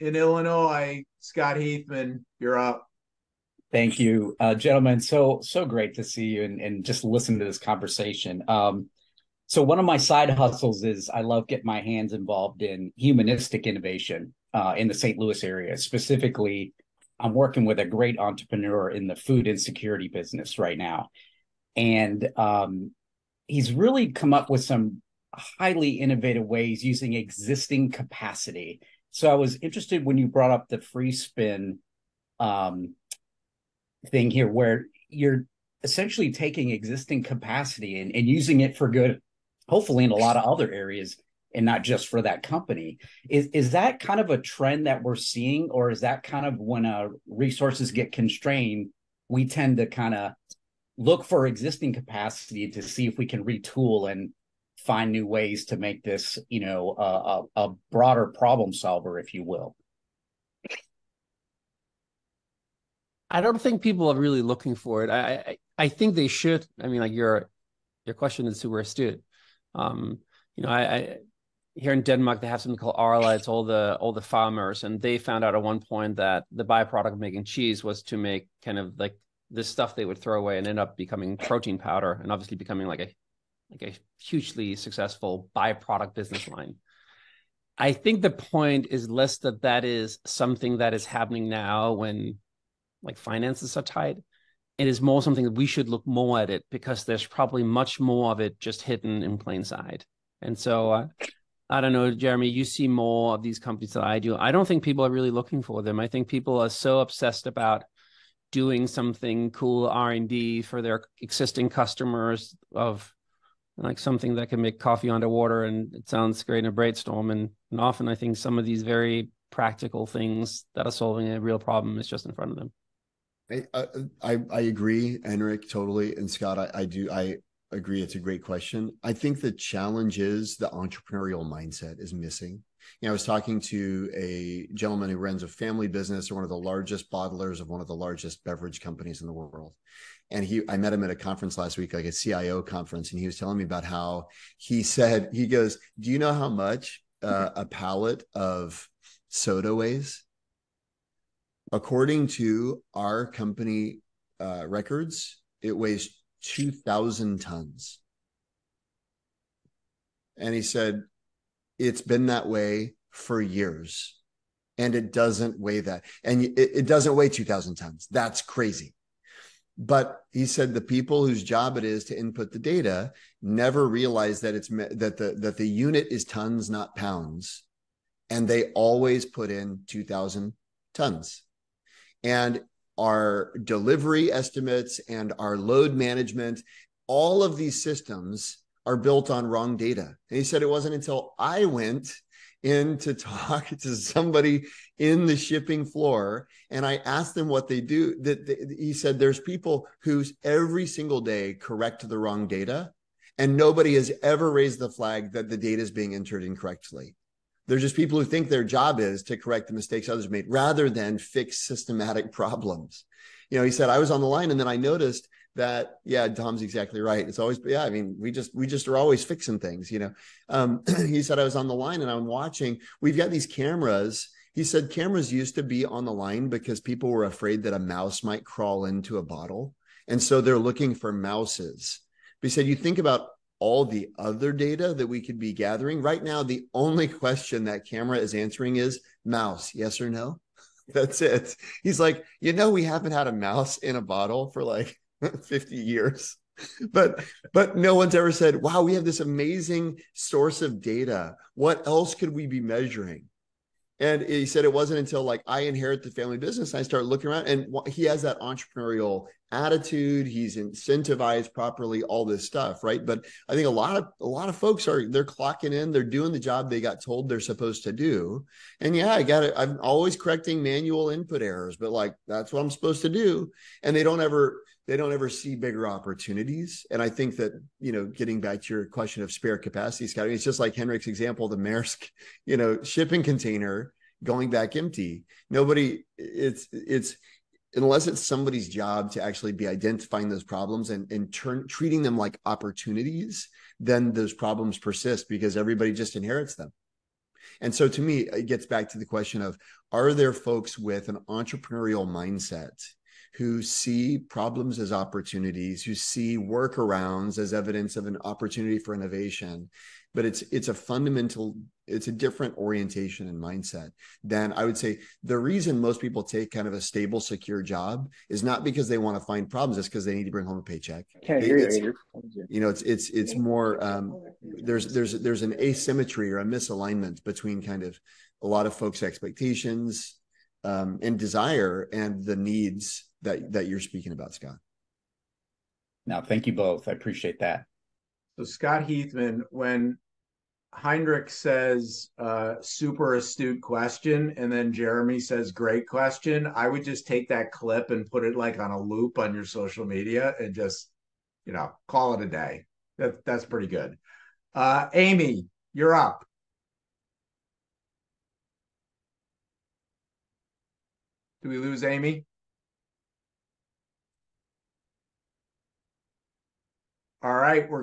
in Illinois. Scot Heathman, you're up. Thank you, uh, gentlemen. So so great to see you and, and just listen to this conversation. Um, so one of my side hustles is I love getting my hands involved in humanistic innovation uh, in the St. Louis area. Specifically, I'm working with a great entrepreneur in the food insecurity business right now, and um, he's really come up with some highly innovative ways using existing capacity. So I was interested when you brought up the free spin um, thing here where you're essentially taking existing capacity and, and using it for good, hopefully in a lot of other areas and not just for that company. Is is that kind of a trend that we're seeing, or is that kind of when uh, resources get constrained, we tend to kind of look for existing capacity to see if we can retool and find new ways to make this, you know, a, a broader problem solver, if you will. I don't think people are really looking for it. I, I, I think they should. I mean, like your your question is super astute. Um, you know, I, I here in Denmark they have something called Arla. It's all the all the farmers, and they found out at one point that the byproduct of making cheese was to make kind of like this stuff they would throw away and end up becoming protein powder, and obviously becoming like a like a hugely successful byproduct business line. I think the point is less that that is something that is happening now when like finances are tight. It is more something that we should look more at it because there's probably much more of it just hidden in plain sight. And so uh, I don't know, Jeremy, you see more of these companies that I do. I don't think people are really looking for them. I think people are so obsessed about doing something cool R&D for their existing customers of like something that can make coffee underwater and it sounds great in a brainstorm and, and often I think some of these very practical things that are solving a real problem is just in front of them. I, uh, I, I agree, Henrik, totally. And Scot, I, I do I agree. It's a great question. I think the challenge is the entrepreneurial mindset is missing. You know, I was talking to a gentleman who runs a family business or one of the largest bottlers of one of the largest beverage companies in the world. And he, I met him at a conference last week, like a CIO conference, and he was telling me about how he said, he goes, Do you know how much uh, a pallet of soda weighs? According to our company uh, records, it weighs 2,000 tons. And he said, it's been that way for years. And it doesn't weigh that. And it, it doesn't weigh 2,000 tons. That's crazy. But he said the people whose job it is to input the data never realize that it's that the that the unit is tons, not pounds, and they always put in 2,000 tons and our delivery estimates and our load management, all of these systems are built on wrong data. And he said it wasn't until I went in to talk to somebody in the shipping floor and I asked them what they do that he said there's people who every single day correct the wrong data and nobody has ever raised the flag that the data is being entered incorrectly. They're just people who think their job is to correct the mistakes others made rather than fix systematic problems. You know, he said, I was on the line and then I noticed that, yeah, Tom's exactly right. It's always, yeah, I mean, we just, we just are always fixing things, you know. Um, he said, I was on the line and I'm watching, we've got these cameras. He said cameras used to be on the line because people were afraid that a mouse might crawl into a bottle. And so they're looking for mouses. But he said, you think about all the other data that we could be gathering. Right now, the only question that camera is answering is mouse, yes or no? That's it. He's like, you know, we haven't had a mouse in a bottle for like 50 years. But but no one's ever said, wow, we have this amazing source of data. What else could we be measuring? And he said it wasn't until like I inherit the family business, I start looking around, and he has that entrepreneurial attitude. He's incentivized properly, all this stuff, right? But I think a lot of a lot of folks are they're clocking in, they're doing the job they got told they're supposed to do. And yeah, I got it. I'm always correcting manual input errors, but like that's what I'm supposed to do. And they don't ever they don't ever see bigger opportunities. And I think that, you know, getting back to your question of spare capacity, Scot, it's just like Henrik's example, the Maersk, you know, shipping container going back empty. Nobody, it's, it's, unless it's somebody's job to actually be identifying those problems and, and turn treating them like opportunities, then those problems persist because everybody just inherits them. And so to me, it gets back to the question of are there folks with an entrepreneurial mindset who see problems as opportunities, who see workarounds as evidence of an opportunity for innovation, but it's it's a fundamental it's a different orientation and mindset than i would say the reason most people take kind of a stable secure job is not because they want to find problems it's because they need to bring home a paycheck. Can't hear It's- you. you know it's it's it's more um there's there's there's an asymmetry or a misalignment between kind of a lot of folks expectations um and desire and the needs that that you're speaking about scot Now, thank you both. I appreciate that. So Scot Heathman, when Henrik says uh, super astute question, and then Jeremy says great question, I would just take that clip and put it like on a loop on your social media and just, you know, call it a day. That that's pretty good. Uh, Amy, you're up. Do we lose Amy? All right, we're